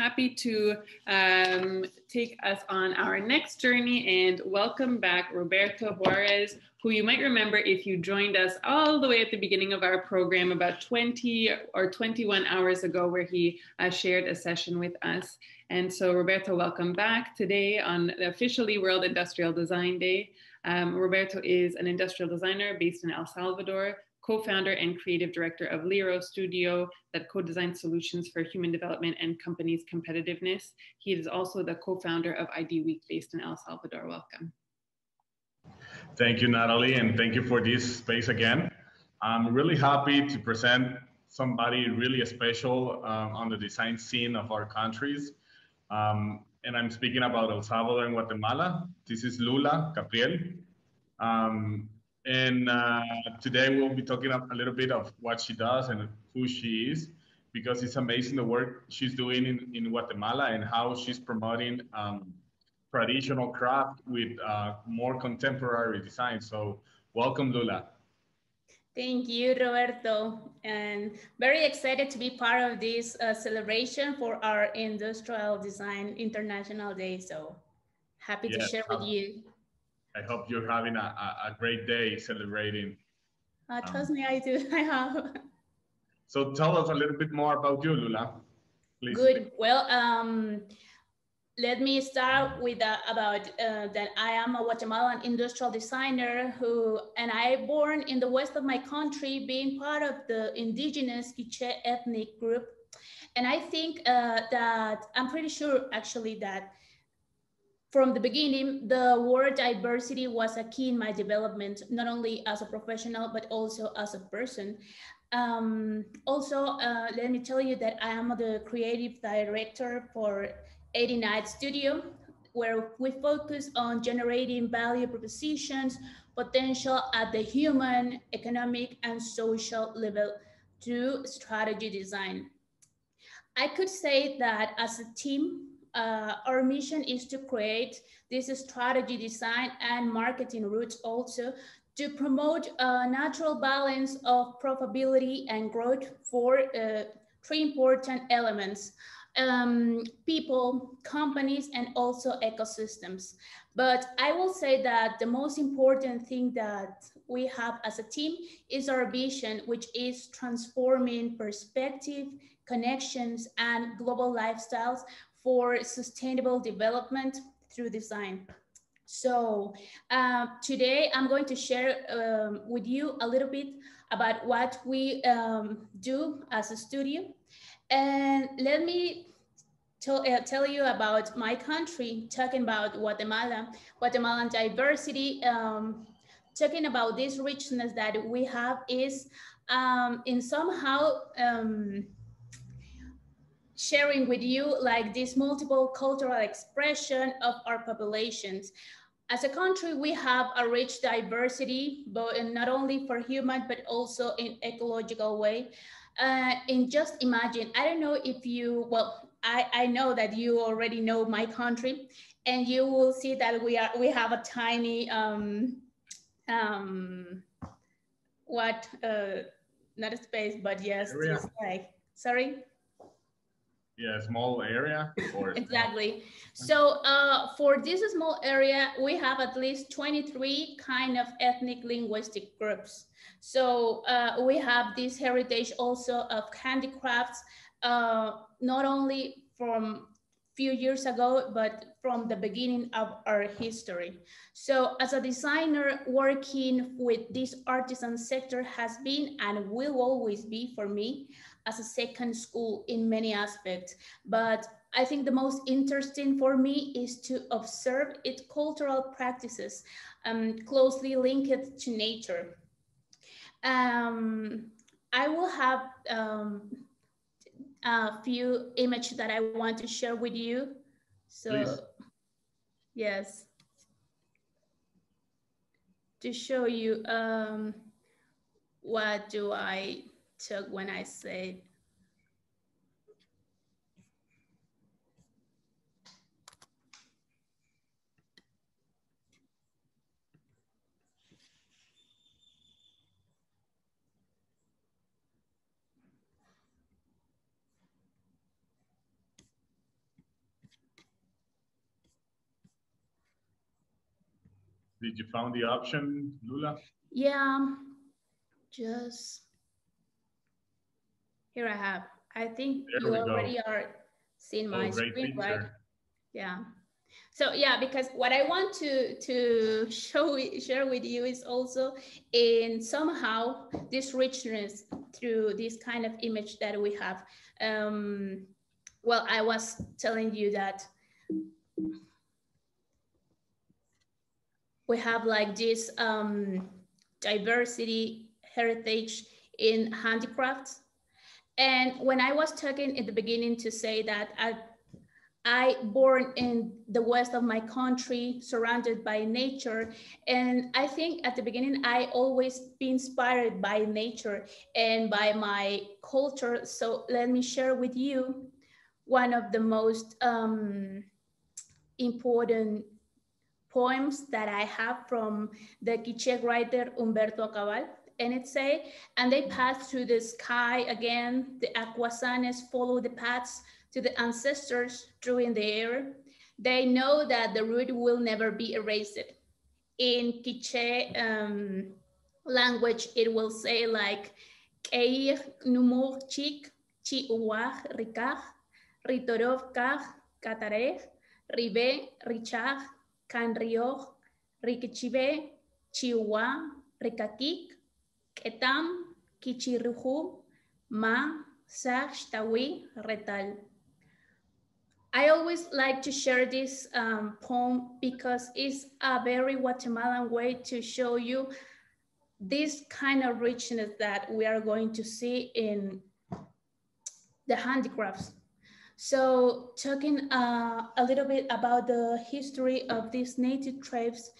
happy to um, take us on our next journey and welcome back Roberto Juárez, who you might remember if you joined us all the way at the beginning of our program about 20 or 21 hours ago, where he uh, shared a session with us. And so, Roberto, welcome back today on the officially World Industrial Design Day. Um, Roberto is an industrial designer based in El Salvador, co-founder and creative director of Lero Studio that co-designs solutions for human development and companies' competitiveness. He is also the co-founder of ID Week based in El Salvador. Welcome. Thank you, Natalie, and thank you for this space again. I'm really happy to present somebody really special um, on the design scene of our countries. Um, and I'm speaking about El Salvador and Guatemala. This is Lula Capriel. Um, and uh, today we'll be talking a little bit of what she does and who she is, because it's amazing the work she's doing in, in Guatemala and how she's promoting um, traditional craft with uh, more contemporary design. So welcome, Lula. Thank you, Roberto. And very excited to be part of this uh, celebration for our Industrial Design International Day. So happy yes, to share with you. I hope you're having a, a, great day celebrating. Uh, trust um, me, I do. I have. So tell us a little bit more about you, Lula. Please. Good. Well, um, let me start with uh, about uh, that I am a Guatemalan industrial designer who, and I born in the west of my country, being part of the indigenous Quiche ethnic group. And I think uh, that I'm pretty sure actually that from the beginning, the word diversity was a key in my development, not only as a professional, but also as a person. Um, also, uh, let me tell you that I am the creative director for 89 Studio, where we focus on generating value propositions, potential at the human, economic, and social level through strategy design. I could say that as a team, uh, our mission is to create this strategy design and marketing route also to promote a natural balance of profitability and growth for uh, three important elements um, people, companies, and also ecosystems. But I will say that the most important thing that we have as a team is our vision, which is transforming perspective, connections, and global lifestyles for sustainable development through design. So uh, today I'm going to share um, with you a little bit about what we um, do as a studio. And let me tell, uh, tell you about my country, talking about Guatemala, Guatemalan diversity, um, talking about this richness that we have is um, in somehow um, sharing with you like this multiple cultural expression of our populations. As a country, we have a rich diversity, but not only for human, but also in ecological way. Uh, and just imagine, I don't know if you, well, I, I know that you already know my country and you will see that we are, we have a tiny, um, um, what, uh, not a space, but yes, like, sorry? Yeah small area or exactly. So uh, for this small area we have at least 23 kind of ethnic linguistic groups. So uh, we have this heritage also of handicrafts uh, not only from few years ago but from the beginning of our history. So as a designer working with this artisan sector has been and will always be for me as a second school in many aspects. But I think the most interesting for me is to observe its cultural practices um, closely linked to nature. Um, I will have um, a few images that I want to share with you. So, Please. yes, to show you um, what do I Took when I said, Did you found the option, Lula? Yeah, just here I have. I think there you already go. are seeing oh, my oh, screen, right? Yeah. So yeah, because what I want to to show share with you is also in somehow this richness through this kind of image that we have. Um, well, I was telling you that we have like this um, diversity heritage in handicrafts. And when I was talking in the beginning to say that I, I born in the west of my country, surrounded by nature. And I think at the beginning, I always be inspired by nature and by my culture. So let me share with you one of the most um, important poems that I have from the Quiche writer Humberto Ak'abal and it say, and they pass through the sky again, the Aquasanes follow the paths to the ancestors through in the air. They know that the root will never be erased. In Quiche um, language, it will say like, Keir numur chik, chi uwah ritorov kah, ribe, richah, kan rioch, rikichibe, chiwa, rikakik, Ketam, Kichiruhu, Ma, Tawi, Retal. I always like to share this um, poem because it's a very Guatemalan way to show you this kind of richness that we are going to see in the handicrafts. So talking uh, a little bit about the history of these native tribes,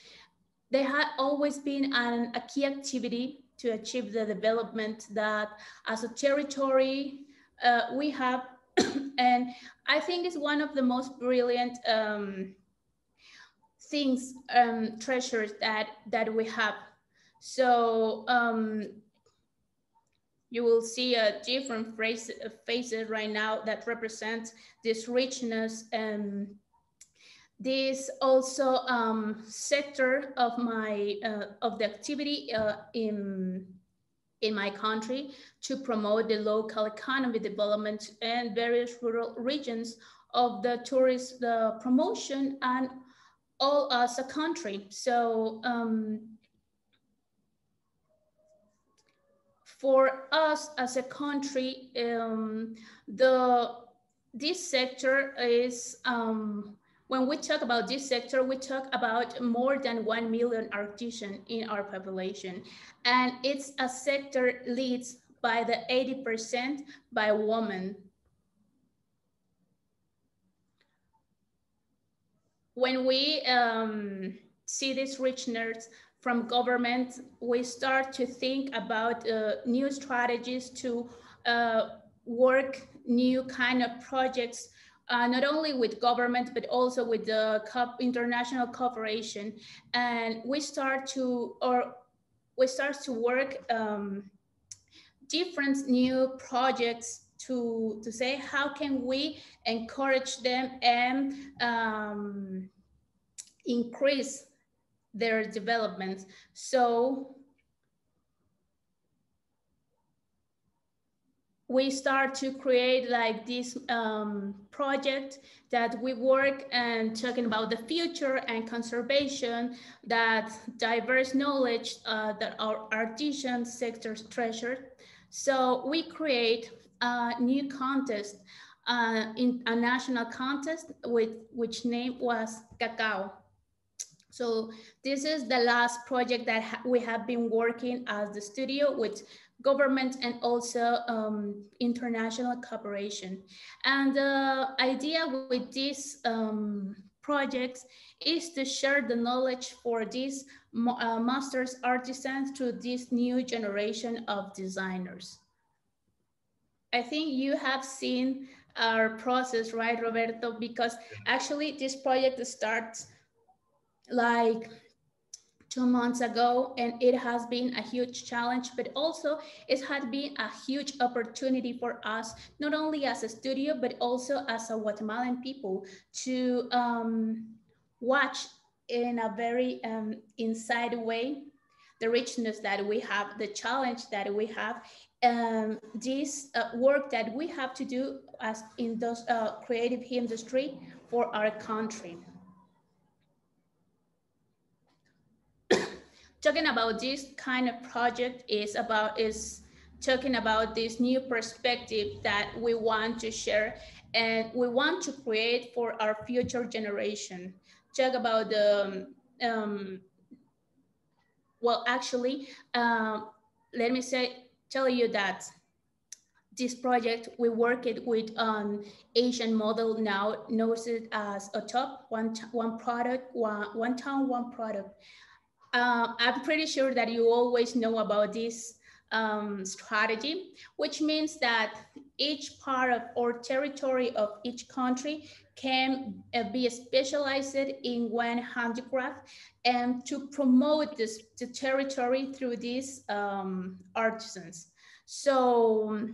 they had always been an, a key activity to achieve the development that as a territory uh, we have. and I think it's one of the most brilliant um, things, um, treasures that, that we have. So um, you will see a different phrase, faces right now that represent this richness and this also um, sector of my uh, of the activity uh, in in my country to promote the local economy development and various rural regions of the tourist the promotion and all as a country. So um, for us as a country, um, the this sector is um, when we talk about this sector, we talk about more than 1 million artisans in our population. And it's a sector leads by the 80% by women. When we um, see these richness from government, we start to think about uh, new strategies to uh, work new kind of projects uh, not only with government, but also with the international cooperation. And we start to, or we start to work um, different new projects to, to say, how can we encourage them and um, increase their development. So we start to create like this um, project that we work and talking about the future and conservation, that diverse knowledge uh, that our artisan sectors treasure. So we create a new contest, uh, in a national contest with which name was Cacao. So this is the last project that ha we have been working as the studio with government and also um, international cooperation. And the idea with these um, projects is to share the knowledge for these uh, masters artisans to this new generation of designers. I think you have seen our process, right, Roberto? Because actually this project starts like two months ago, and it has been a huge challenge, but also it has been a huge opportunity for us, not only as a studio, but also as a Guatemalan people to um, watch in a very um, inside way, the richness that we have, the challenge that we have, um, this uh, work that we have to do as in those uh, creative industry for our country. Talking about this kind of project is about is talking about this new perspective that we want to share and we want to create for our future generation. Talk about the, um, well, actually, um, let me say, tell you that this project, we work it with um, Asian model now knows it as OTOP one, one product, one, one town, one product. Uh, I'm pretty sure that you always know about this um, strategy, which means that each part of or territory of each country can uh, be specialized in one handicraft and to promote this the territory through these um, artisans. So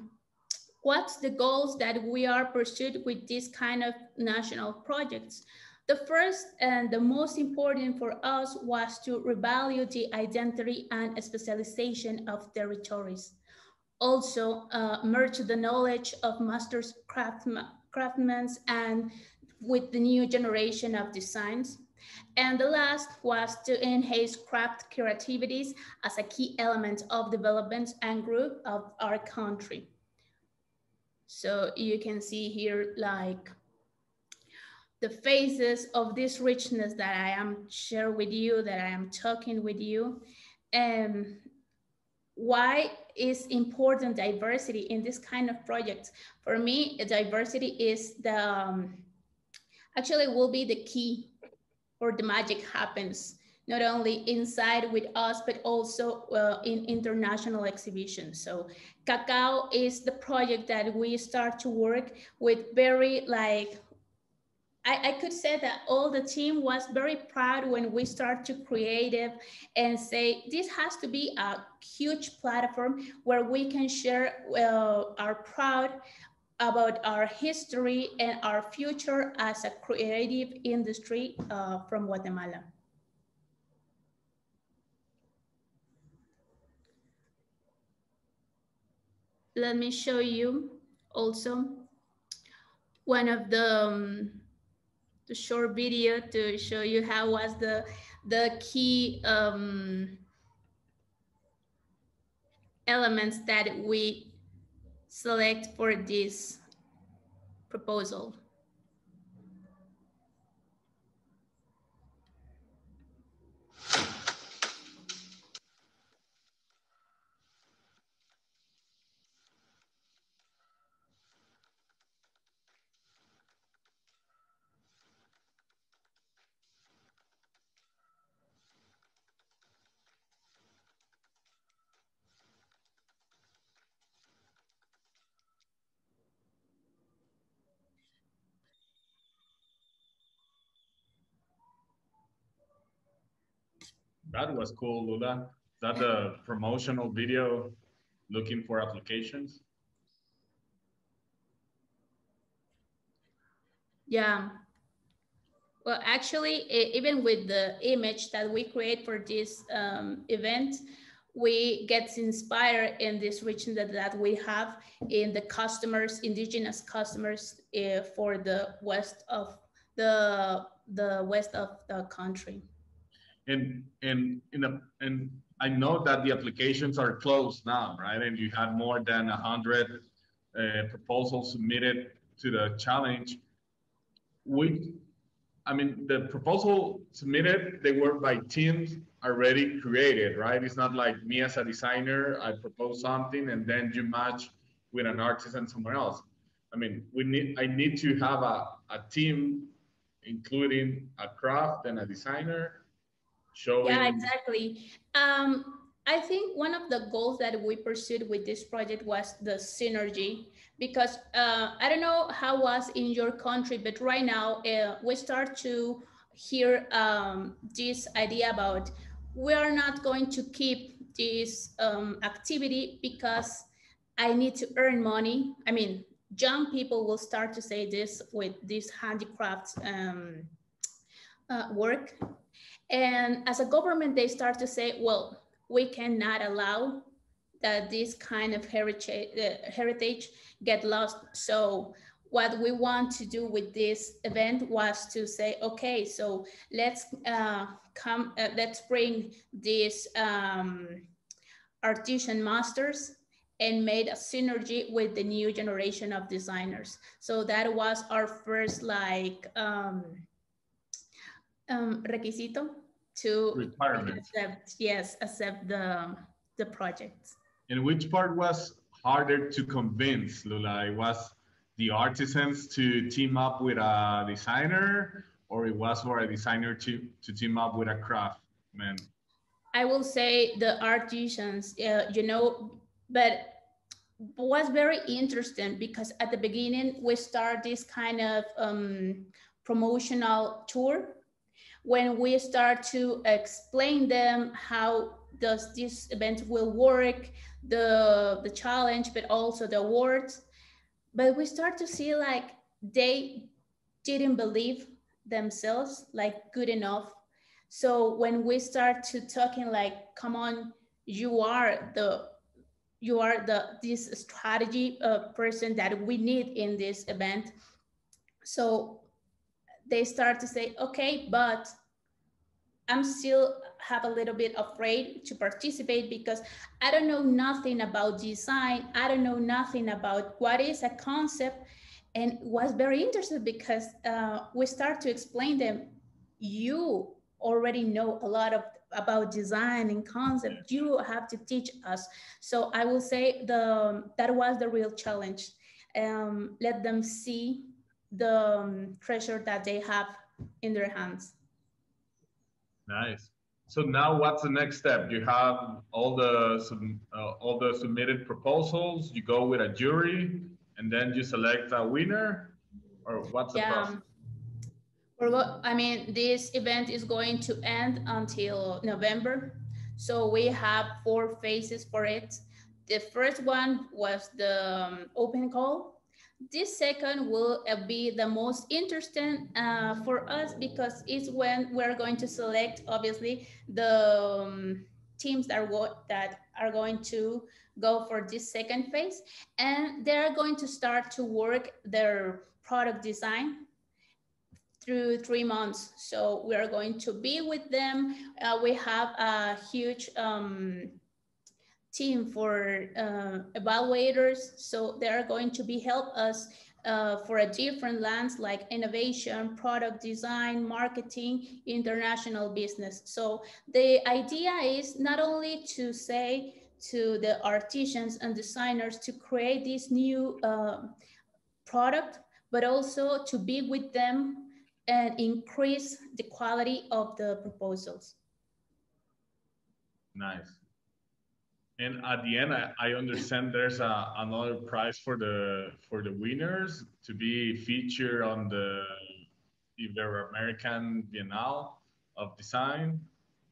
what's the goals that we are pursued with this kind of national projects? The first and the most important for us was to revalue the identity and specialization of territories. Also, uh, merge the knowledge of masters craftsmen, craftsmen and with the new generation of designs. And the last was to enhance craft creativities as a key element of development and growth of our country. So you can see here like the phases of this richness that I am share with you, that I am talking with you. And why is important diversity in this kind of projects? For me, diversity is the, um, actually will be the key or the magic happens not only inside with us, but also uh, in international exhibitions. So Cacao is the project that we start to work with very like I, I, could say that all the team was very proud when we start to creative and say this has to be a huge platform where we can share our proud about our history and our future as a creative industry uh, from Guatemala. Let me show you also one of the um, the short video to show you how was the the key um, elements that we select for this proposal. That was cool, Lula. Is that the promotional video looking for applications? Yeah. Well, actually, even with the image that we create for this um, event, we get inspired in this region that, that we have in the customers, indigenous customers uh, for the west of the, the west of the country and and in a and I know that the applications are closed now, right? And you had more than hundred uh, proposals submitted to the challenge. We, I mean, the proposal submitted, they were by teams already created, right? It's not like me as a designer, I propose something and then you match with an artist and somewhere else. I mean, we need, I need to have a, a team, including a craft and a designer showing. Yeah, exactly. Um, I think one of the goals that we pursued with this project was the synergy because uh, I don't know how was in your country, but right now uh, we start to hear um, this idea about we are not going to keep this um, activity because I need to earn money. I mean, young people will start to say this with these handicrafts um, uh, work. And as a government, they start to say, well, we cannot allow that this kind of heritage, uh, heritage get lost. So what we want to do with this event was to say, okay, so let's uh, come, uh, let's bring these um, artisan masters and made a synergy with the new generation of designers. So that was our first like um, um, requisito to requirement. Accept, yes, accept the the project. And which part was harder to convince, Lula? It was the artisans to team up with a designer, or it was for a designer to to team up with a craftsman? I will say the artisans, uh, you know, but was very interesting because at the beginning we start this kind of um, promotional tour when we start to explain them how does this event will work the the challenge but also the awards. But we start to see like they didn't believe themselves like good enough. So when we start to talking like come on you are the you are the this strategy uh, person that we need in this event. So they start to say okay but i'm still have a little bit afraid to participate because i don't know nothing about design. I don't know nothing about what is a concept. And was very interested because uh, we start to explain them. You already know a lot of about design and concept. You have to teach us. So i will say the that was the real challenge. Um, let them see the um, treasure that they have in their hands nice so now what's the next step you have all the uh, all the submitted proposals you go with a jury and then you select a winner or what's the yeah. process I mean, this event is going to end until November. So we have four phases for it. The first one was the um, open call. This second will uh, be the most interesting uh, for us because it's when we're going to select, obviously, the um, teams that are, that are going to go for this second phase. And they're going to start to work their product design through three months. So we are going to be with them. Uh, we have a huge um, team for uh, evaluators. So they are going to be help us uh, for a different lands like innovation, product design, marketing, international business. So the idea is not only to say to the artisans and designers to create this new uh, product, but also to be with them and increase the quality of the proposals. Nice. And at the end, I, I understand there's a, another prize for the for the winners to be featured on the Ibero-American Biennale of Design.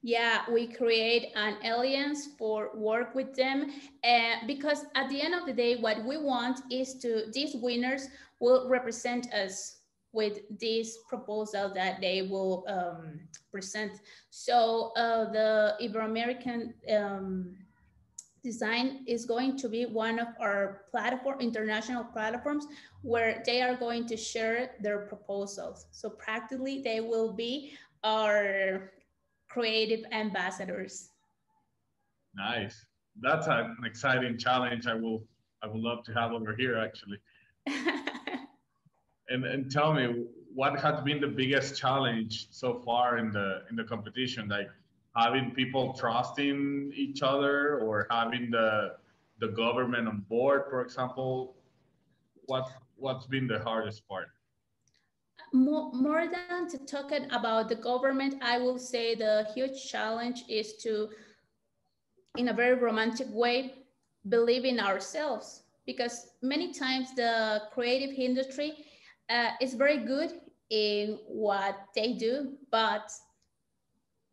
Yeah, we create an alliance for work with them uh, because at the end of the day, what we want is to these winners will represent us with this proposal that they will um, present. So uh, the Ibero-American um, design is going to be one of our platform, international platforms where they are going to share their proposals. So practically they will be our creative ambassadors. Nice. That's an exciting challenge. I will, I would love to have over here actually. and, and tell me what has been the biggest challenge so far in the in the competition like having people trusting each other or having the the government on board for example what what's been the hardest part? More, more than to talking about the government i will say the huge challenge is to in a very romantic way believe in ourselves. Because many times the creative industry uh, is very good in what they do, but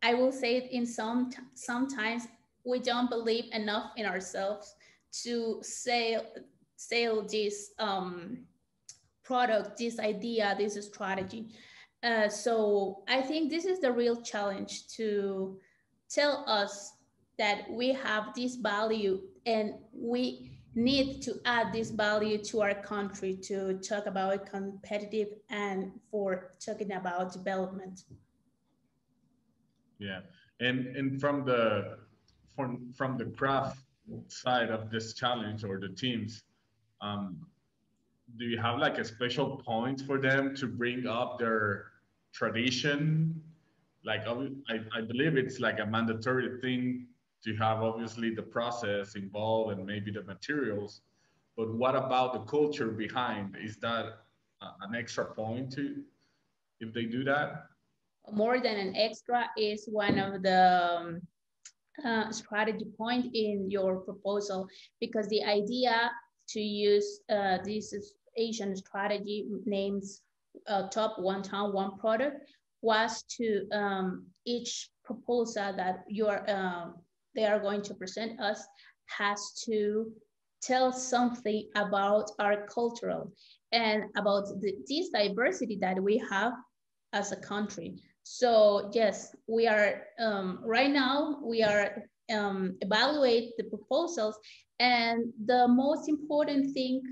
I will say it in some sometimes we don't believe enough in ourselves to sell sell this um, product, this idea, this strategy. Uh, so I think this is the real challenge to tell us that we have this value and we need to add this value to our country to talk about competitive and for talking about development. Yeah, and and from the from from the craft side of this challenge or the teams, um, do you have like a special point for them to bring up their tradition? Like I, I believe it's like a mandatory thing to have obviously the process involved and maybe the materials, but what about the culture behind? Is that an extra point to if they do that? More than an extra is one of the um, uh, strategy point in your proposal because the idea to use uh, this Asian strategy names uh, top one town, one product was to um, each proposal that you are um, they are going to present us has to tell something about our cultural and about the, this diversity that we have as a country. So yes, we are um, right now we are um, evaluate the proposals, and the most important thing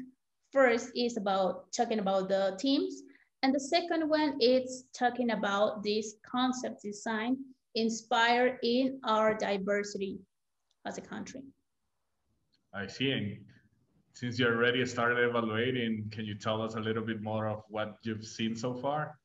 first is about talking about the teams, and the second one is talking about this concept design inspired in our diversity as a country. I see. And since you already started evaluating, can you tell us a little bit more of what you've seen so far?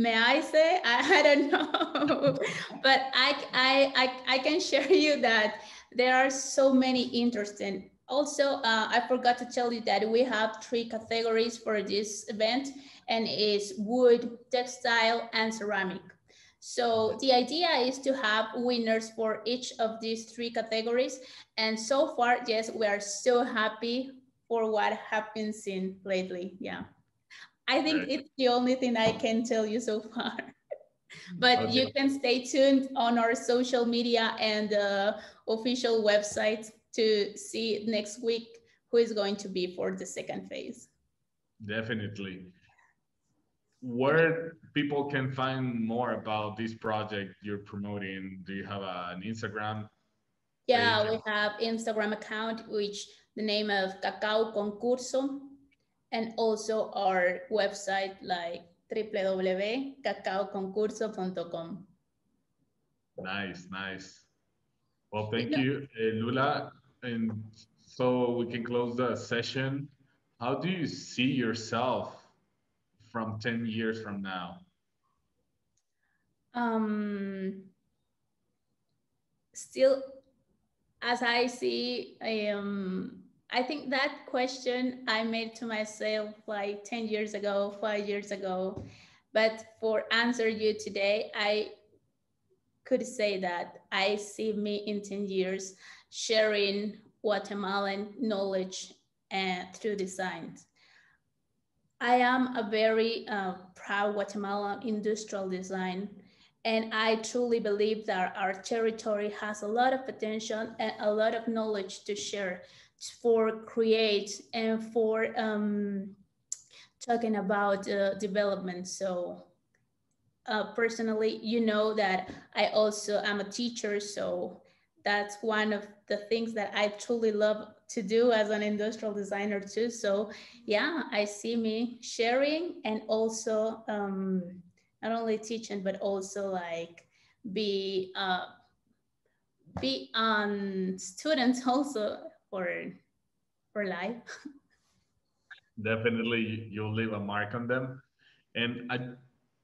May I say? I, I don't know, but I, I, I, I can share you that there are so many interesting. Also, uh, I forgot to tell you that we have three categories for this event and is wood, textile, and ceramic. So the idea is to have winners for each of these three categories. And so far, yes, we are so happy for what happens in lately. Yeah. I think it's the only thing I can tell you so far. but okay. you can stay tuned on our social media and uh, official website to see next week who is going to be for the second phase. Definitely where people can find more about this project you're promoting do you have an instagram yeah page? we have instagram account which the name of cacao concurso and also our website like www.cacaoconcurso.com nice nice. Well thank you uh, lula. And so we can close the session. How do you see yourself from 10 years from now? Um, still, as I see, I um, I think that question I made to myself like 10 years ago, five years ago. But for answer you today, I could say that I see me in 10 years sharing Guatemalan knowledge and through design. I am a very uh, proud Guatemalan industrial design, and I truly believe that our territory has a lot of potential and a lot of knowledge to share for create and for um, talking about uh, development. So uh, personally, you know that I also am a teacher, so that's one of the things that I truly love to do as an industrial designer too. So yeah, I see me sharing and also um, not only teaching, but also like be uh, be on students also for for life. Definitely, you'll leave a mark on them. And I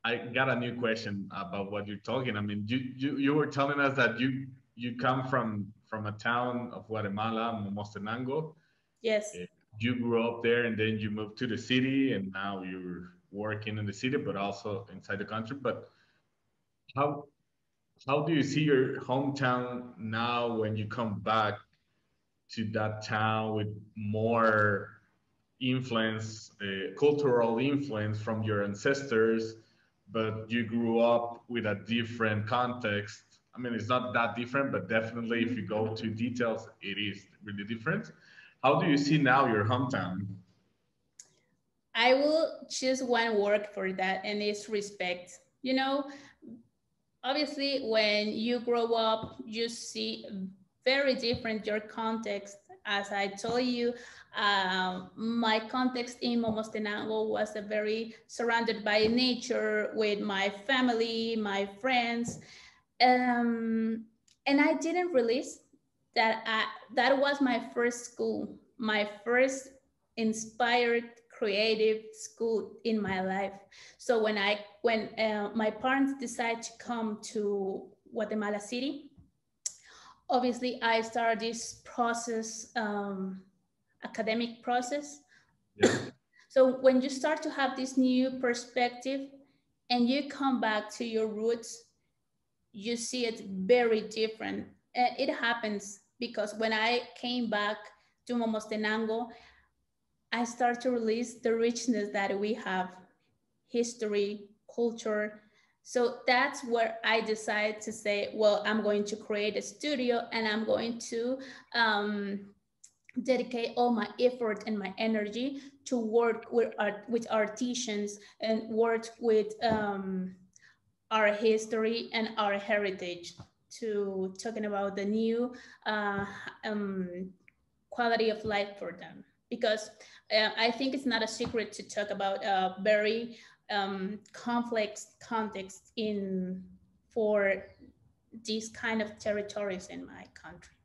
I got a new question about what you're talking. I mean, you you, you were telling us that you you come from from a town of Guatemala, Momostenango. Yes. You grew up there and then you moved to the city and now you're working in the city, but also inside the country. But how how do you see your hometown now when you come back to that town with more influence, uh, cultural influence from your ancestors, but you grew up with a different context I mean, it's not that different, but definitely if you go to details, it is really different. How do you see now your hometown? I will choose one word for that, and it's respect. You know, obviously, when you grow up, you see very different your context. As I told you, uh, my context in Momostenango was a very surrounded by nature with my family, my friends. Um, and I didn't realize that I, that was my first school, my first inspired creative school in my life. So when I when uh, my parents decided to come to Guatemala City, obviously I started this process, um, academic process. Yeah. so when you start to have this new perspective and you come back to your roots, you see it very different. It happens because when I came back to Momostenango, I start to release the richness that we have, history, culture. So that's where I decided to say, well, I'm going to create a studio and I'm going to um, dedicate all my effort and my energy to work with art, with artisans and work with um, our history and our heritage. To talking about the new uh, um, quality of life for them. Because uh, I think it's not a secret to talk about a very um, complex context in for these kind of territories in my country.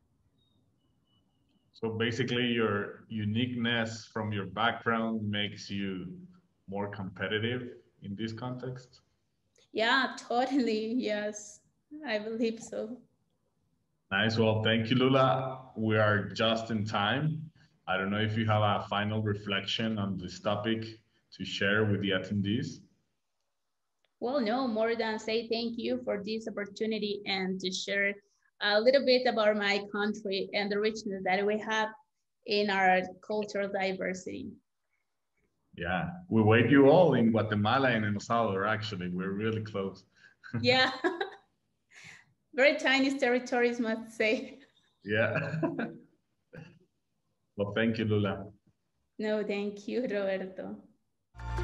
So basically your uniqueness from your background makes you more competitive in this context? Yeah, totally. Yes, I believe so. Nice. Well, thank you, Lula. We are just in time. I don't know if you have a final reflection on this topic to share with the attendees. Well, no, more than say thank you for this opportunity and to share a little bit about my country and the richness that we have in our cultural diversity. Yeah, we wait you all in Guatemala and in El Salvador, actually. We're really close. yeah. Very tiny territories, must say. Yeah. well, thank you, Lula. No, thank you, Roberto. Bye.